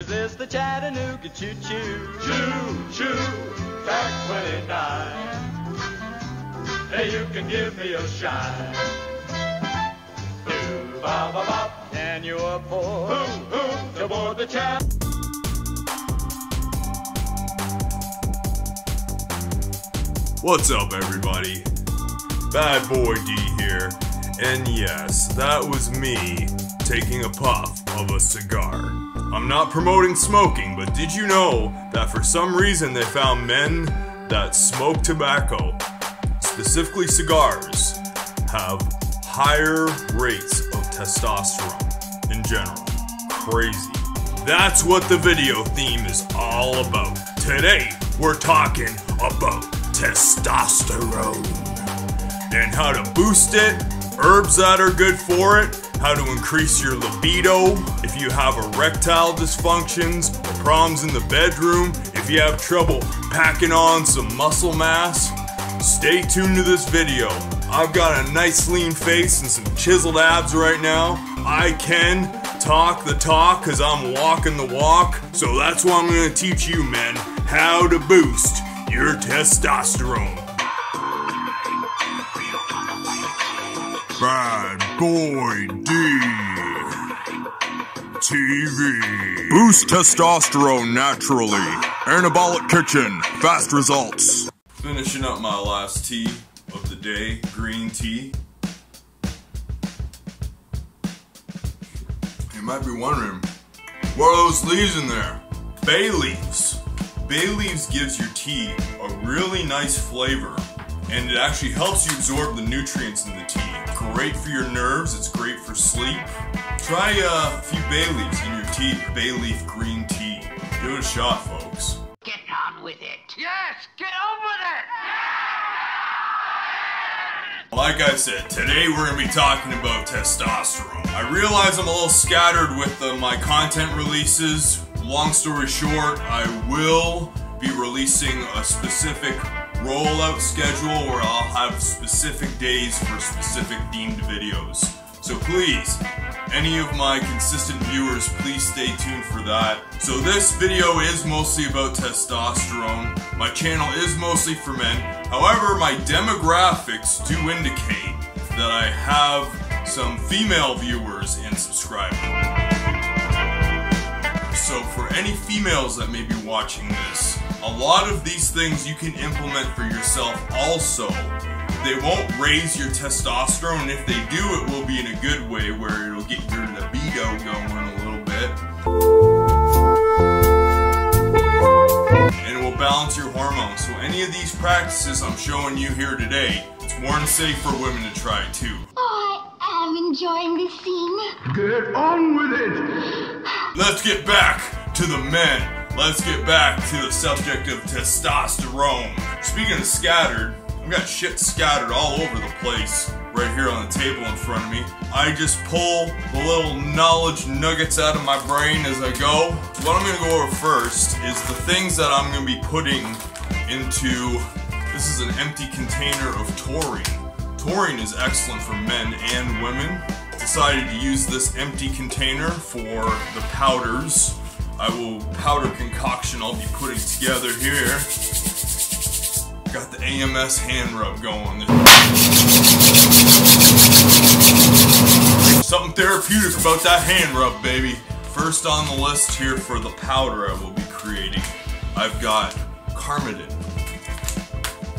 Is this the Chattanooga Choo Choo? Choo choo, track 29. Hey, you can give me a shine. Doo ba ba ba, And you up for boom boom, to board the chat. What's up, everybody? Bad Boy D here. And yes, that was me taking a puff of a cigar. I'm not promoting smoking, but did you know that for some reason they found men that smoke tobacco, specifically cigars, have higher rates of testosterone in general? Crazy. That's what the video theme is all about. Today, we're talking about testosterone and how to boost it, herbs that are good for it, how to increase your libido, if you have erectile dysfunctions or problems in the bedroom, if you have trouble packing on some muscle mass. Stay tuned to this video. I've got a nice lean face and some chiseled abs right now. I can talk the talk because I'm walking the walk. So that's why I'm going to teach you men how to boost your testosterone. Bad Boy D. TV. Boost testosterone naturally. Anabolic Kitchen. Fast results. Finishing up my last tea of the day, green tea. You might be wondering, what are those leaves in there? Bay leaves. Bay leaves gives your tea a really nice flavor and it actually helps you absorb the nutrients in the tea. Great for your nerves, it's great for sleep. Try uh, a few bay leaves in your tea, bay leaf green tea. Give it a shot, folks. Get on with it. Yes, get on with it! Like I said, today we're going to be talking about testosterone. I realize I'm a little scattered with uh, my content releases. Long story short, I will be releasing a specific rollout schedule where I'll have specific days for specific themed videos. So please, any of my consistent viewers, please stay tuned for that. So this video is mostly about testosterone. My channel is mostly for men. However, my demographics do indicate that I have some female viewers and subscribers. So for any females that may be watching this, a lot of these things you can implement for yourself also. They won't raise your testosterone. If they do, it will be in a good way where it'll get your libido going a little bit. And it will balance your hormones. So any of these practices I'm showing you here today, it's more than safe for women to try too. Oh, I am enjoying this scene. Get on with it. Let's get back to the men. Let's get back to the subject of testosterone. Speaking of scattered, I've got shit scattered all over the place right here on the table in front of me. I just pull the little knowledge nuggets out of my brain as I go. What I'm gonna go over first is the things that I'm gonna be putting into this is an empty container of taurine. Taurine is excellent for men and women. Decided to use this empty container for the powders. I will powder concoction I'll be putting together here. Got the AMS hand rub going. Something therapeutic about that hand rub, baby. First on the list here for the powder I will be creating, I've got Carmidin.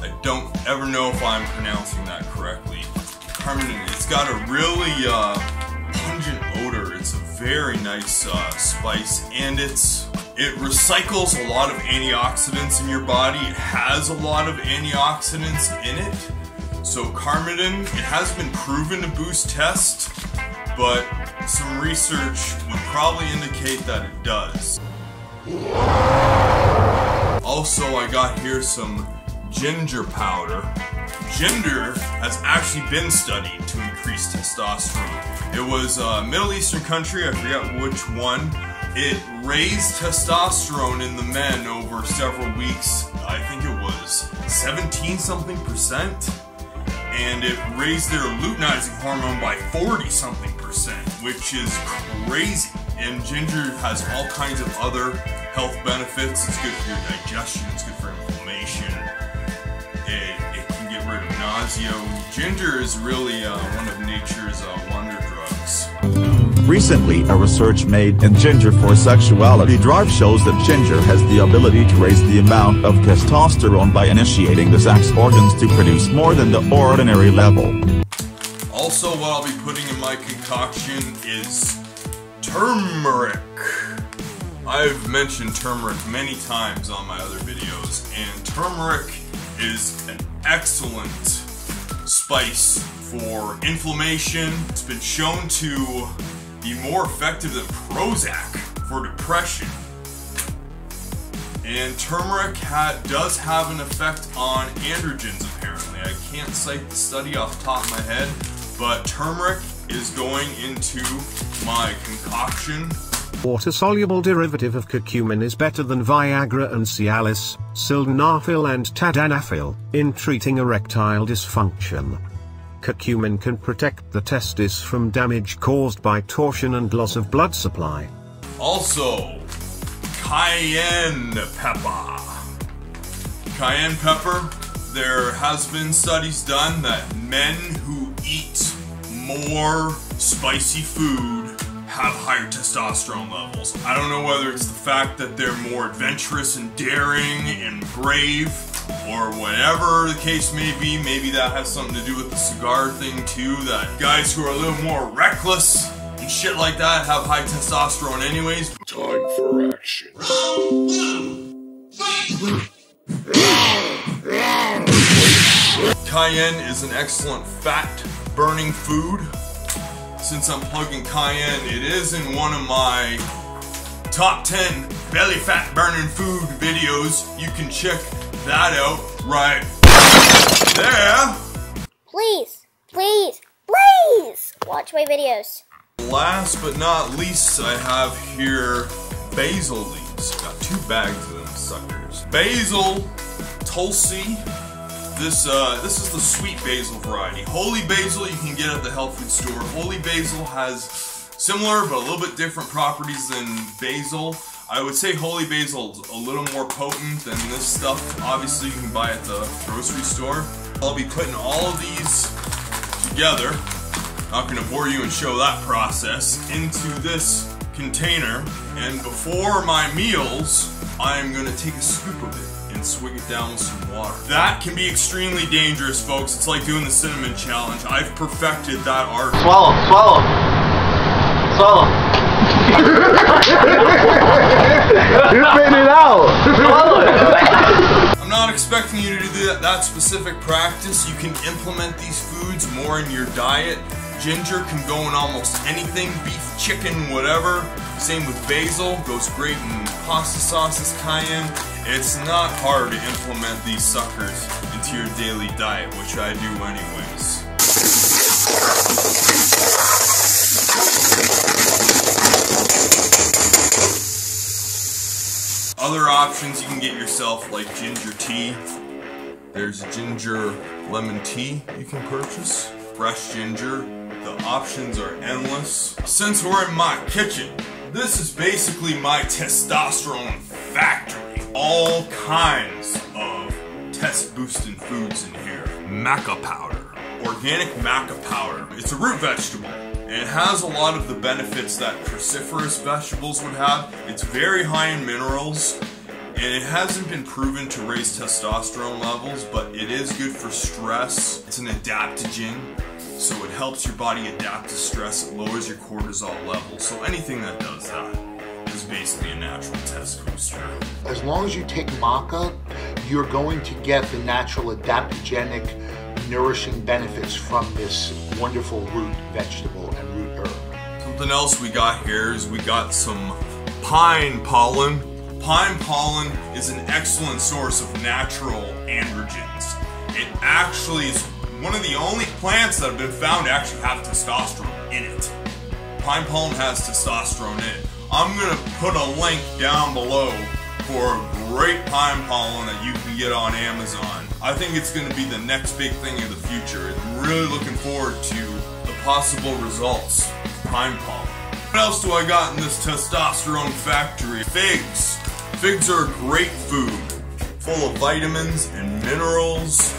I don't ever know if I'm pronouncing that correctly. Carmidin, it's got a really uh, very nice uh, spice, and it's it recycles a lot of antioxidants in your body. It has a lot of antioxidants in it. So Carmidin, it has been proven to boost test, but some research would probably indicate that it does. Also, I got here some ginger powder. Ginger has actually been studied to increase testosterone. It was a Middle Eastern country, I forget which one. It raised testosterone in the men over several weeks. I think it was 17 something percent. And it raised their luteinizing hormone by 40 something percent, which is crazy. And ginger has all kinds of other health benefits. It's good for your digestion, it's good rid of nausea. Ginger is really uh, one of nature's uh, wonder drugs. Recently, a research made in Ginger for Sexuality Drive shows that ginger has the ability to raise the amount of testosterone by initiating the sex organs to produce more than the ordinary level. Also, what I'll be putting in my concoction is turmeric. I've mentioned turmeric many times on my other videos, and turmeric is an excellent spice for inflammation. It's been shown to be more effective than Prozac for depression. And turmeric ha does have an effect on androgens, apparently. I can't cite the study off the top of my head, but turmeric is going into my concoction. Water-soluble derivative of curcumin is better than Viagra and Cialis, sildenafil and tadalafil, in treating erectile dysfunction. Curcumin can protect the testes from damage caused by torsion and loss of blood supply. Also, cayenne pepper. Cayenne pepper, there has been studies done that men who eat more spicy food have higher testosterone levels. I don't know whether it's the fact that they're more adventurous and daring and brave or whatever the case may be. Maybe that has something to do with the cigar thing too, that guys who are a little more reckless and shit like that have high testosterone anyways. Time for action. Cayenne is an excellent fat burning food. Since I'm plugging cayenne, it is in one of my top 10 belly fat burning food videos. You can check that out right there. Please, please, please watch my videos. Last but not least, I have here basil leaves. Got two bags of them suckers. Basil, tulsi. This uh, this is the sweet basil variety. Holy basil you can get at the health food store. Holy basil has similar but a little bit different properties than basil. I would say holy basil is a little more potent than this stuff. Obviously, you can buy at the grocery store. I'll be putting all of these together. Not gonna bore you and show that process into this container. And before my meals, I'm gonna take a scoop of it and swig it down with some water. That can be extremely dangerous, folks. It's like doing the cinnamon challenge. I've perfected that art. Swallow, swallow. Swallow. You're spitting it out. Swallow it. I'm not expecting you to do that, that specific practice. You can implement these foods more in your diet. Ginger can go in almost anything, beef, chicken, whatever. Same with basil, goes great in pasta sauces, cayenne. It's not hard to implement these suckers into your daily diet, which I do anyways. Other options you can get yourself like ginger tea. There's ginger lemon tea you can purchase. Fresh ginger. Options are endless. Since we're in my kitchen, this is basically my testosterone factory. All kinds of test boosting foods in here. Maca powder. Organic maca powder. It's a root vegetable. And it has a lot of the benefits that cruciferous vegetables would have. It's very high in minerals, and it hasn't been proven to raise testosterone levels, but it is good for stress. It's an adaptogen, so it helps your body adapt to stress. It lowers your cortisol levels. So anything that does that is basically a natural test booster. As long as you take maca, you're going to get the natural adaptogenic nourishing benefits from this wonderful root vegetable and root herb. Something else we got here is we got some pine pollen. Pine pollen is an excellent source of natural androgens. It actually is one of the only plants that have been found to actually have testosterone in it. Pine pollen has testosterone in it. I'm gonna put a link down below for a great pine pollen that you can get on Amazon. I think it's going to be the next big thing in the future. I'm really looking forward to the possible results of pine pollen. What else do I got in this testosterone factory? Figs. Figs are great food, full of vitamins and minerals,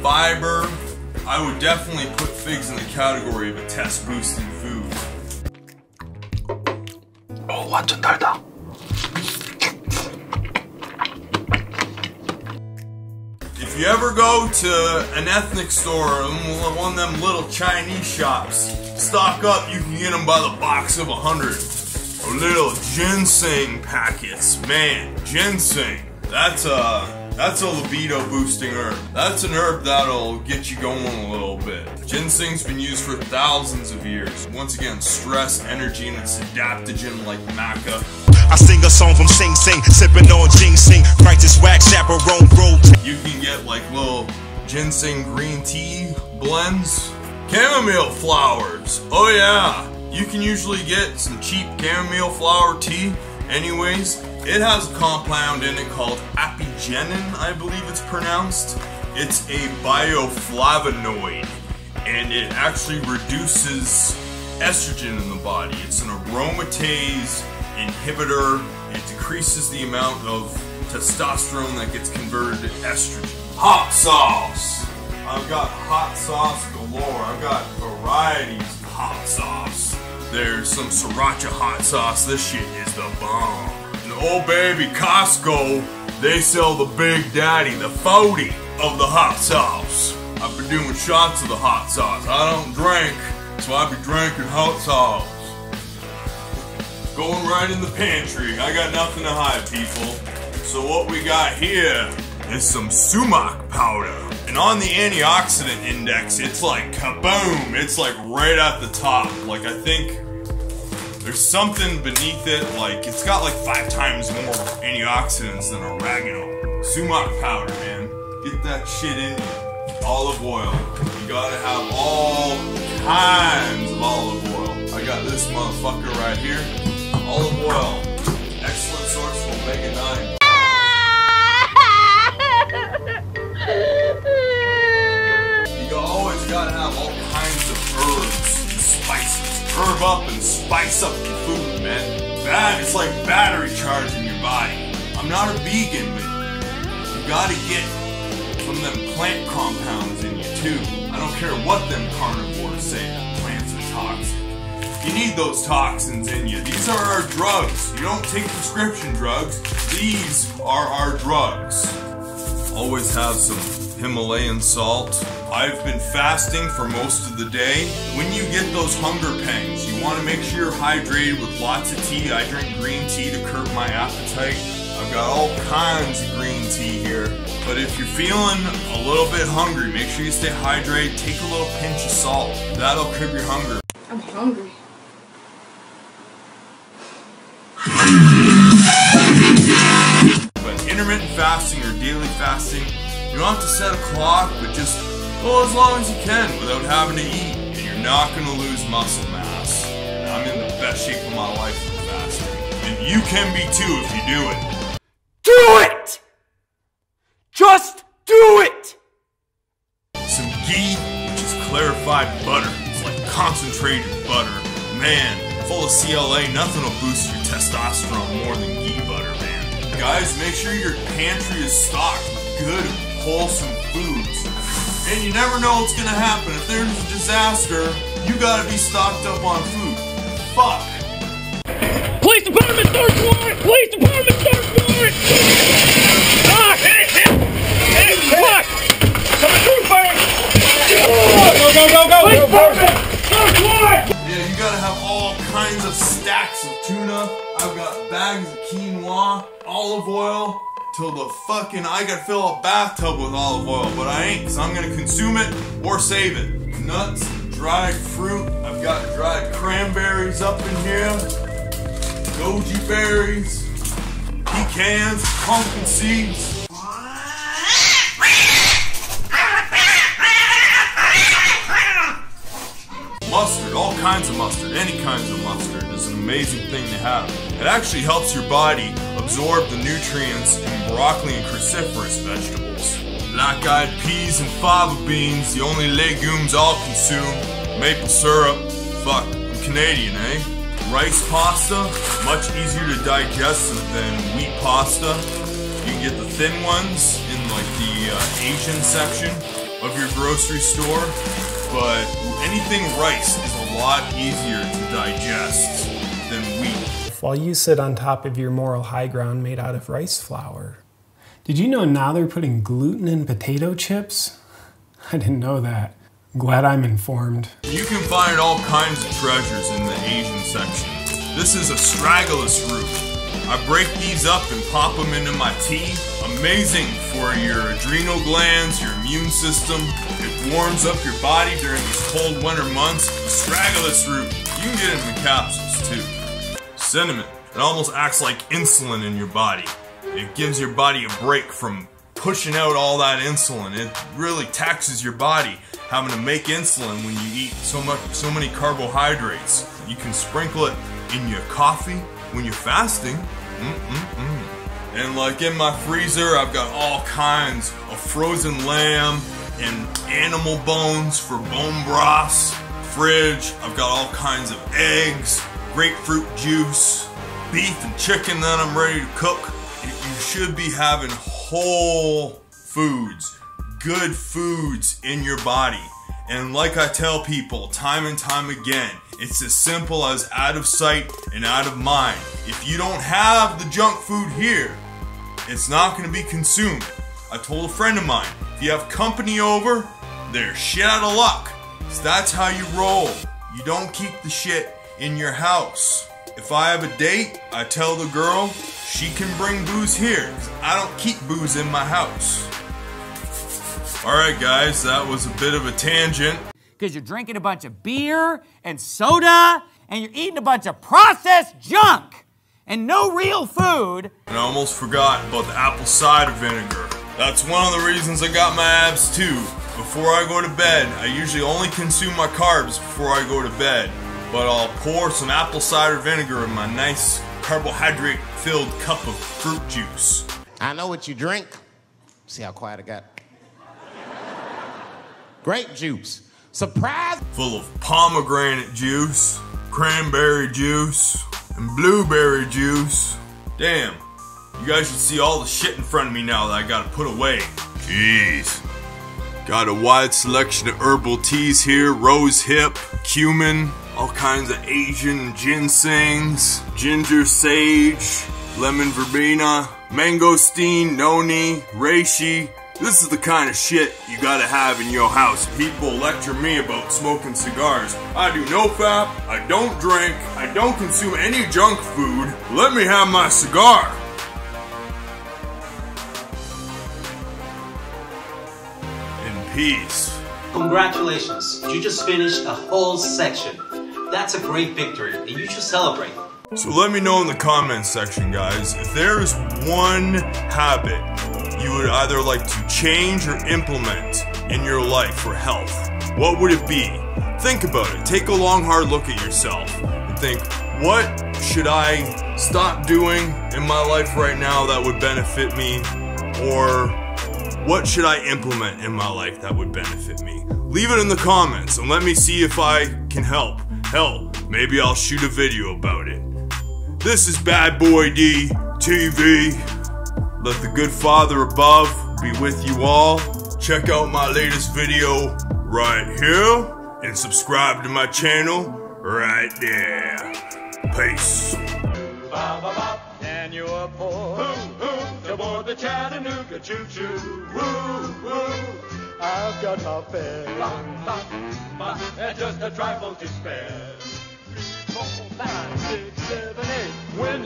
fiber. I would definitely put figs in the category of a test boosting food. 어, 완전 달다. If you ever go to an ethnic store, one of them little Chinese shops, stock up, you can get them by the box of a hundred. Or little ginseng packets. Man, ginseng. That's a that's a libido boosting herb. That's an herb that'll get you going a little bit. Ginseng's been used for thousands of years. Once again, stress, energy, and its adaptogen like maca. I sing a song from Sing Sing, sipping on ginseng, practice wax, chaperone, roll. You can get like little ginseng green tea blends. Chamomile flowers. Oh yeah. You can usually get some cheap chamomile flower tea. Anyways, it has a compound in it called apigenin, I believe it's pronounced. It's a bioflavonoid, and it actually reduces estrogen in the body. It's an aromatase inhibitor. It decreases the amount of testosterone that gets converted to estrogen. Hot sauce. I've got hot sauce galore. I've got varieties of hot sauce. There's some sriracha hot sauce. This shit is the bomb. Oh baby, Costco, they sell the Big Daddy, the 40 of the hot sauce. I've been doing shots of the hot sauce. I don't drink, so I be drinking hot sauce. Going right in the pantry. I got nothing to hide, people. So what we got here is some sumac powder. And on the antioxidant index, it's like kaboom. It's like right at the top. Like I think there's something beneath it, like it's got like five times more antioxidants than oregano. Sumac powder, man. Get that shit in you. Olive oil. You gotta have all kinds of olive oil. I got this motherfucker right here. Olive oil. Excellent source of omega 9. You always gotta have all kinds of herbs and spices. Herb up and spice up your food, man. That is like battery charging your body. I'm not a vegan, but you gotta get some of them plant compounds in you too. I don't care what them carnivores say plants are toxic. You need those toxins in you. These are our drugs. You don't take prescription drugs. These are our drugs. Always have some Himalayan salt. I've been fasting for most of the day. When you get those hunger pangs, you want to make sure you're hydrated with lots of tea. I drink green tea to curb my appetite. I've got all kinds of green tea here. But if you're feeling a little bit hungry, make sure you stay hydrated. Take a little pinch of salt. That'll curb your hunger. I'm hungry. But intermittent fasting or daily fasting, you don't have to set a clock, but just go as long as you can without having to eat. And you're not going to lose muscle mass. And I'm in the best shape of my life with fasting. And you can be too if you do it. Do it! Just do it! Some ghee, which is clarified butter. It's like concentrated butter. Man, full of CLA, nothing will boost your testosterone more than ghee butter, man. Guys, make sure your pantry is stocked good, wholesome foods. And you never know what's gonna happen. If there's a disaster, you gotta be stocked up on food. Fuck. Police department, search warrant! Police department, search warrant! Ah, hit, hit! Hit, what? Coming through, fire! Go, go, go, go! Police department, search warrant! Yeah, you gotta have all kinds of stacks of tuna. I've got bags of quinoa, olive oil, till the fucking I gotta fill a bathtub with olive oil, but I ain't, cause I'm gonna consume it or save it. Nuts, dried fruit. I've got dried cranberries up in here, goji berries, pecans, pumpkin seeds. Mustard, all kinds of mustard, any kinds of mustard is an amazing thing to have. It actually helps your body absorb the nutrients in broccoli and cruciferous vegetables. Black-eyed peas and fava beans, the only legumes I'll consume. Maple syrup, fuck, I'm Canadian, eh? rice pasta, much easier to digest than wheat pasta. You can get the thin ones in like the uh, Asian section of your grocery store, but anything rice is a lot easier to digest. While you sit on top of your moral high ground made out of rice flour. Did you know now they're putting gluten in potato chips? I didn't know that. Glad I'm informed. You can find all kinds of treasures in the Asian section. This is a astragalus root. I break these up and pop them into my tea. Amazing for your adrenal glands, your immune system. It warms up your body during these cold winter months. Astragalus root. You can get it in the capsules too. Cinnamon. It almost acts like insulin in your body. It gives your body a break from pushing out all that insulin. It really taxes your body having to make insulin when you eat so much so many carbohydrates. You can sprinkle it in your coffee when you're fasting. Mm-mm-mm. And like in my freezer, I've got all kinds of frozen lamb and animal bones for bone broths. Fridge, I've got all kinds of eggs, grapefruit juice, beef and chicken that I'm ready to cook. You should be having whole foods, good foods in your body. And like I tell people time and time again, it's as simple as out of sight and out of mind. If you don't have the junk food here, it's not going to be consumed. I told a friend of mine, if you have company over, they're shit out of luck. So that's how you roll. You don't keep the shit in your house. If I have a date, I tell the girl she can bring booze here. I don't keep booze in my house. Alright, guys, that was a bit of a tangent. Because you're drinking a bunch of beer and soda, and you're eating a bunch of processed junk and no real food. And I almost forgot about the apple cider vinegar. That's one of the reasons I got my abs too. Before I go to bed, I usually only consume my carbs before I go to bed. But I'll pour some apple cider vinegar in my nice carbohydrate filled cup of fruit juice. I know what you drink. See how quiet I got? Grape juice. Surprise! Full of pomegranate juice, cranberry juice, and blueberry juice. Damn, you guys should see all the shit in front of me now that I gotta put away. Jeez. Got a wide selection of herbal teas here rose hip, cumin, all kinds of Asian ginsengs, ginger sage, lemon verbena, mangosteen, noni, reishi. This is the kind of shit you gotta have in your house. People lecture me about smoking cigars. I do no fap, I don't drink, I don't consume any junk food. Let me have my cigar. In peace. Congratulations, you just finished a whole section. That's a great victory, and you should celebrate. So let me know in the comments section, guys, if there is one habit you would either like to change or implement in your life for health, what would it be? Think about it. Take a long, hard look at yourself and think, what should I stop doing in my life right now that would benefit me? Or what should I implement in my life that would benefit me? Leave it in the comments and let me see if I can help. Hell, maybe I'll shoot a video about it. This is Bad Boy D TV. Let the good Father above be with you all. Check out my latest video right here and subscribe to my channel right there. Peace. Hoo, hoo, aboard the Chattanooga choo-choo. I've got my fare. Bum, bum, bum, and just a trifle to spare. Three, four, five, six, seven, eight. When